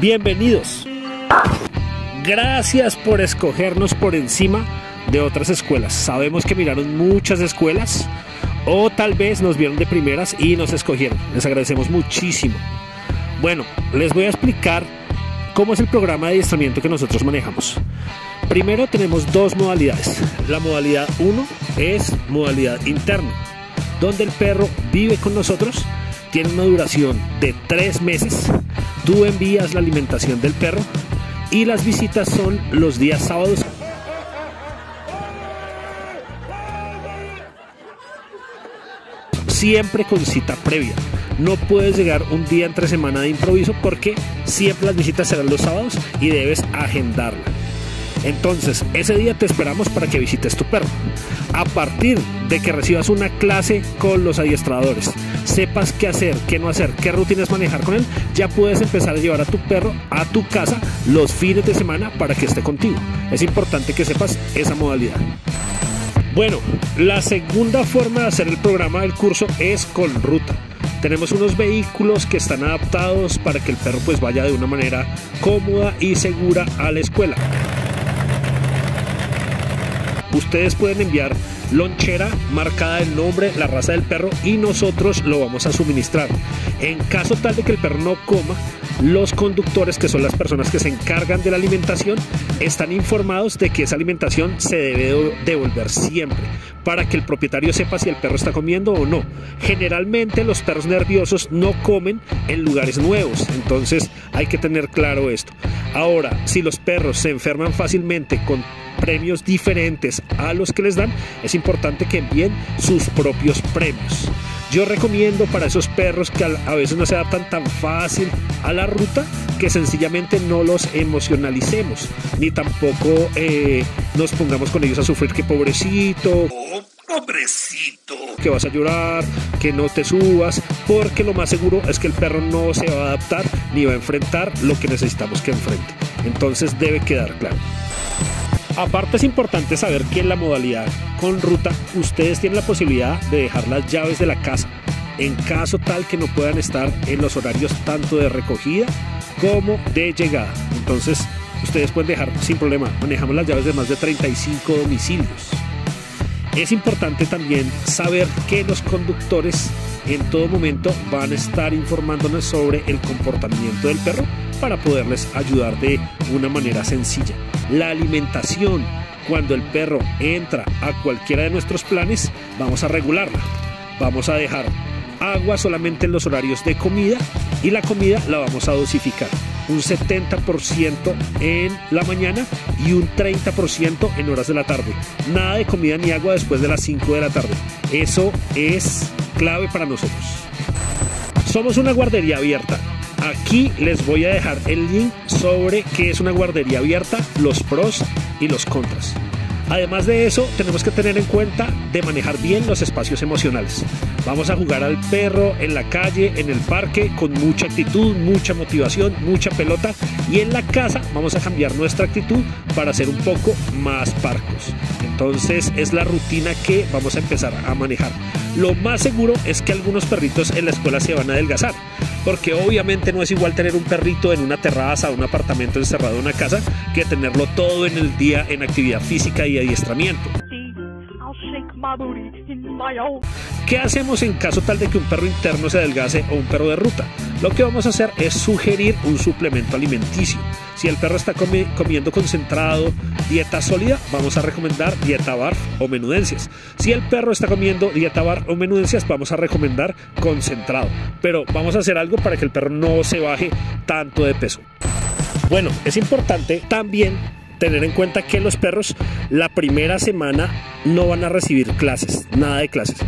Bienvenidos. Gracias por escogernos por encima de otras escuelas. Sabemos que miraron muchas escuelas o tal vez nos vieron de primeras y nos escogieron. Les agradecemos muchísimo. Bueno, les voy a explicar cómo es el programa de adiestramiento que nosotros manejamos. Primero tenemos dos modalidades. La modalidad 1 es modalidad interna, donde el perro vive con nosotros, tiene una duración de tres meses, tú envías la alimentación del perro y las visitas son los días sábados siempre con cita previa. No puedes llegar un día entre semana de improviso porque siempre las visitas serán los sábados y debes agendarla. Entonces, ese día te esperamos para que visites tu perro. A partir de que recibas una clase con los adiestradores, sepas qué hacer, qué no hacer, qué rutinas manejar con él, ya puedes empezar a llevar a tu perro a tu casa los fines de semana para que esté contigo. Es importante que sepas esa modalidad. Bueno, la segunda forma de hacer el programa del curso es con ruta. Tenemos unos vehículos que están adaptados para que el perro pues vaya de una manera cómoda y segura a la escuela. Ustedes pueden enviar lonchera marcada el nombre, la raza del perro y nosotros lo vamos a suministrar. En caso tal de que el perro no coma, los conductores, que son las personas que se encargan de la alimentación, están informados de que esa alimentación se debe devolver siempre para que el propietario sepa si el perro está comiendo o no. Generalmente los perros nerviosos no comen en lugares nuevos, entonces hay que tener claro esto. Ahora, si los perros se enferman fácilmente con premios diferentes a los que les dan, es importante que envíen sus propios premios. Yo recomiendo para esos perros que a veces no se adaptan tan fácil a la ruta que sencillamente no los emocionalicemos, ni tampoco eh, nos pongamos con ellos a sufrir que pobrecito. Oh, pobrecito. Que vas a llorar, que no te subas, porque lo más seguro es que el perro no se va a adaptar ni va a enfrentar lo que necesitamos que enfrente. Entonces debe quedar claro. Aparte es importante saber que en la modalidad con ruta ustedes tienen la posibilidad de dejar las llaves de la casa en caso tal que no puedan estar en los horarios tanto de recogida como de llegada. Entonces ustedes pueden dejar sin problema. Manejamos las llaves de más de 35 domicilios. Es importante también saber que los conductores en todo momento van a estar informándonos sobre el comportamiento del perro para poderles ayudar de una manera sencilla. La alimentación, cuando el perro entra a cualquiera de nuestros planes, vamos a regularla. Vamos a dejar agua solamente en los horarios de comida y la comida la vamos a dosificar. Un 70% en la mañana y un 30% en horas de la tarde. Nada de comida ni agua después de las 5 de la tarde. Eso es clave para nosotros. Somos una guardería abierta. Aquí les voy a dejar el link sobre qué es una guardería abierta, los pros y los contras. Además de eso, tenemos que tener en cuenta de manejar bien los espacios emocionales. Vamos a jugar al perro en la calle, en el parque, con mucha actitud, mucha motivación, mucha pelota. Y en la casa vamos a cambiar nuestra actitud para ser un poco más parcos. Entonces es la rutina que vamos a empezar a manejar. Lo más seguro es que algunos perritos en la escuela se van a adelgazar porque obviamente no es igual tener un perrito en una terraza, un apartamento encerrado en una casa, que tenerlo todo en el día en actividad física y adiestramiento. ¿Qué hacemos en caso tal de que un perro interno se adelgace o un perro de ruta? Lo que vamos a hacer es sugerir un suplemento alimenticio. Si el perro está comiendo concentrado, dieta sólida, vamos a recomendar dieta bar o menudencias. Si el perro está comiendo dieta bar o menudencias, vamos a recomendar concentrado. Pero vamos a hacer algo para que el perro no se baje tanto de peso. Bueno, es importante también tener en cuenta que los perros la primera semana no van a recibir clases, nada de clases.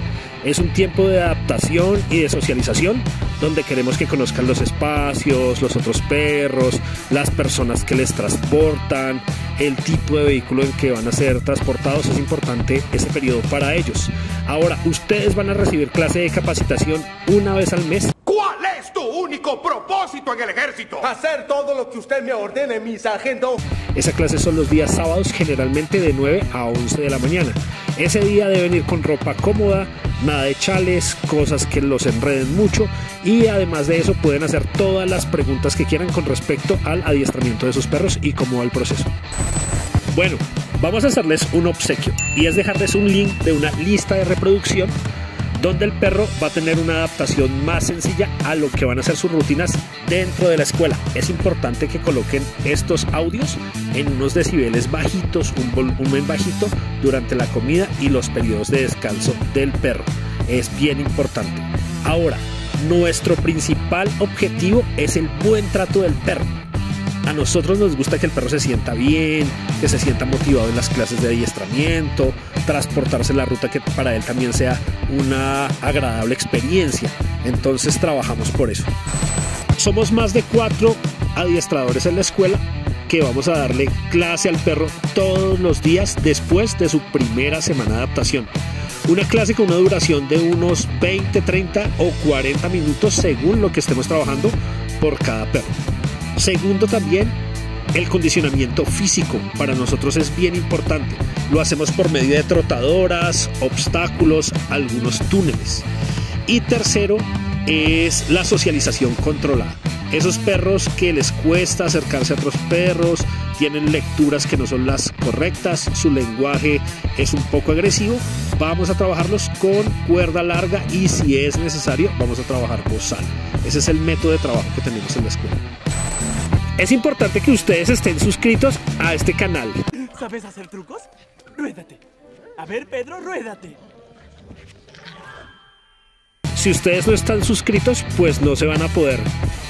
Es un tiempo de adaptación y de socialización donde queremos que conozcan los espacios, los otros perros, las personas que les transportan, el tipo de vehículo en que van a ser transportados. Es importante ese periodo para ellos. Ahora, ustedes van a recibir clase de capacitación una vez al mes ¿Cuál es tu único propósito en el ejército? Hacer todo lo que usted me ordene, mi sargento. Esa clase son los días sábados, generalmente de 9 a 11 de la mañana. Ese día deben ir con ropa cómoda, nada de chales, cosas que los enreden mucho y además de eso pueden hacer todas las preguntas que quieran con respecto al adiestramiento de sus perros y cómo va el proceso. Bueno, vamos a hacerles un obsequio y es dejarles un link de una lista de reproducción donde el perro va a tener una adaptación más sencilla a lo que van a ser sus rutinas dentro de la escuela. Es importante que coloquen estos audios en unos decibeles bajitos, un volumen bajito durante la comida y los periodos de descanso del perro. Es bien importante. Ahora, nuestro principal objetivo es el buen trato del perro a nosotros nos gusta que el perro se sienta bien, que se sienta motivado en las clases de adiestramiento, transportarse la ruta que para él también sea una agradable experiencia. Entonces trabajamos por eso. Somos más de cuatro adiestradores en la escuela que vamos a darle clase al perro todos los días después de su primera semana de adaptación. Una clase con una duración de unos 20, 30 o 40 minutos según lo que estemos trabajando por cada perro. Segundo también, el condicionamiento físico para nosotros es bien importante. Lo hacemos por medio de trotadoras, obstáculos, algunos túneles. Y tercero es la socialización controlada. Esos perros que les cuesta acercarse a otros perros, tienen lecturas que no son las correctas, su lenguaje es un poco agresivo, vamos a trabajarlos con cuerda larga y si es necesario vamos a trabajar bozal. Ese es el método de trabajo que tenemos en la escuela. Es importante que ustedes estén suscritos a este canal. ¿Sabes hacer trucos? Ruédate. A ver, Pedro, ruédate. Si ustedes no están suscritos, pues no se van a poder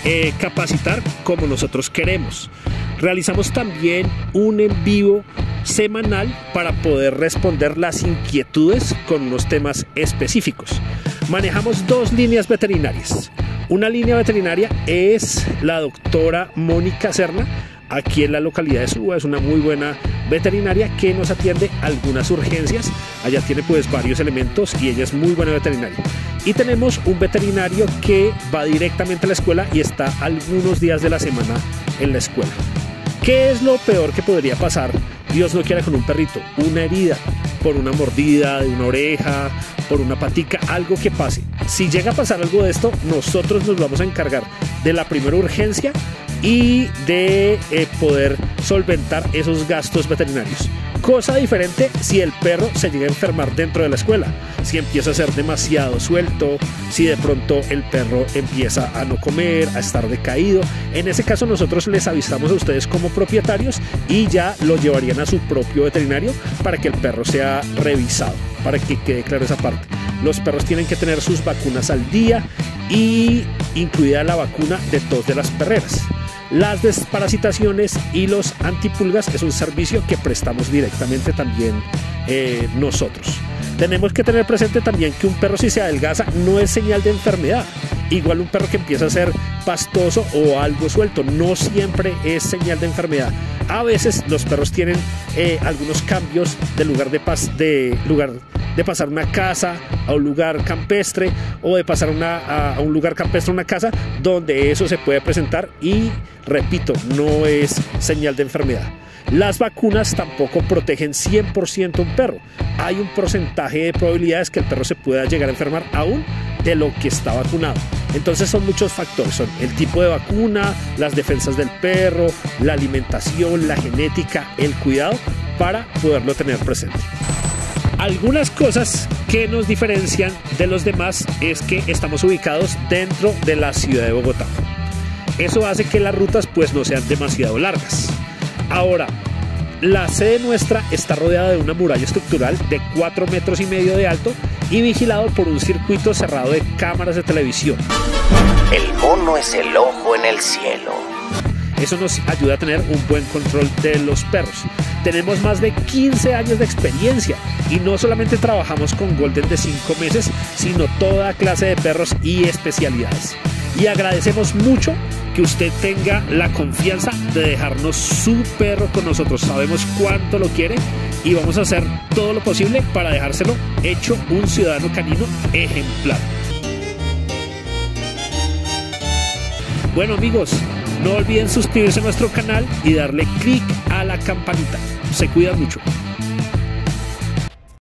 eh, capacitar como nosotros queremos. Realizamos también un en vivo semanal para poder responder las inquietudes con unos temas específicos. Manejamos dos líneas veterinarias. Una línea veterinaria es la doctora Mónica Serna, aquí en la localidad de Suba. Es una muy buena veterinaria que nos atiende algunas urgencias. Allá tiene pues varios elementos y ella es muy buena veterinaria. Y tenemos un veterinario que va directamente a la escuela y está algunos días de la semana en la escuela. ¿Qué es lo peor que podría pasar? Dios no quiera con un perrito, una herida por una mordida de una oreja, por una patica, algo que pase. Si llega a pasar algo de esto, nosotros nos vamos a encargar de la primera urgencia y de eh, poder solventar esos gastos veterinarios. Cosa diferente si el perro se llega a enfermar dentro de la escuela, si empieza a ser demasiado suelto, si de pronto el perro empieza a no comer, a estar decaído. En ese caso nosotros les avisamos a ustedes como propietarios y ya lo llevarían a su propio veterinario para que el perro sea revisado, para que quede claro esa parte. Los perros tienen que tener sus vacunas al día y incluida la vacuna de tos de las perreras. Las desparasitaciones y los antipulgas es un servicio que prestamos directamente también eh, nosotros. Tenemos que tener presente también que un perro si se adelgaza no es señal de enfermedad. Igual un perro que empieza a ser pastoso o algo suelto no siempre es señal de enfermedad. A veces los perros tienen eh, algunos cambios de lugar de, pas de lugar de pasar una casa a un lugar campestre o de pasar una, a un lugar campestre a una casa donde eso se puede presentar y repito, no es señal de enfermedad. Las vacunas tampoco protegen 100% a un perro. Hay un porcentaje de probabilidades que el perro se pueda llegar a enfermar aún de lo que está vacunado. Entonces son muchos factores, son el tipo de vacuna, las defensas del perro, la alimentación, la genética, el cuidado para poderlo tener presente. Algunas cosas que nos diferencian de los demás es que estamos ubicados dentro de la ciudad de Bogotá. Eso hace que las rutas pues no sean demasiado largas. Ahora, la sede nuestra está rodeada de una muralla estructural de 4 metros y medio de alto y vigilado por un circuito cerrado de cámaras de televisión. El mono es el ojo en el cielo. Eso nos ayuda a tener un buen control de los perros. Tenemos más de 15 años de experiencia y no solamente trabajamos con Golden de 5 meses, sino toda clase de perros y especialidades. Y agradecemos mucho que usted tenga la confianza de dejarnos su perro con nosotros. Sabemos cuánto lo quiere y vamos a hacer todo lo posible para dejárselo hecho un ciudadano canino ejemplar. Bueno amigos, no olviden suscribirse a nuestro canal y darle clic a la campanita. Se cuidan mucho.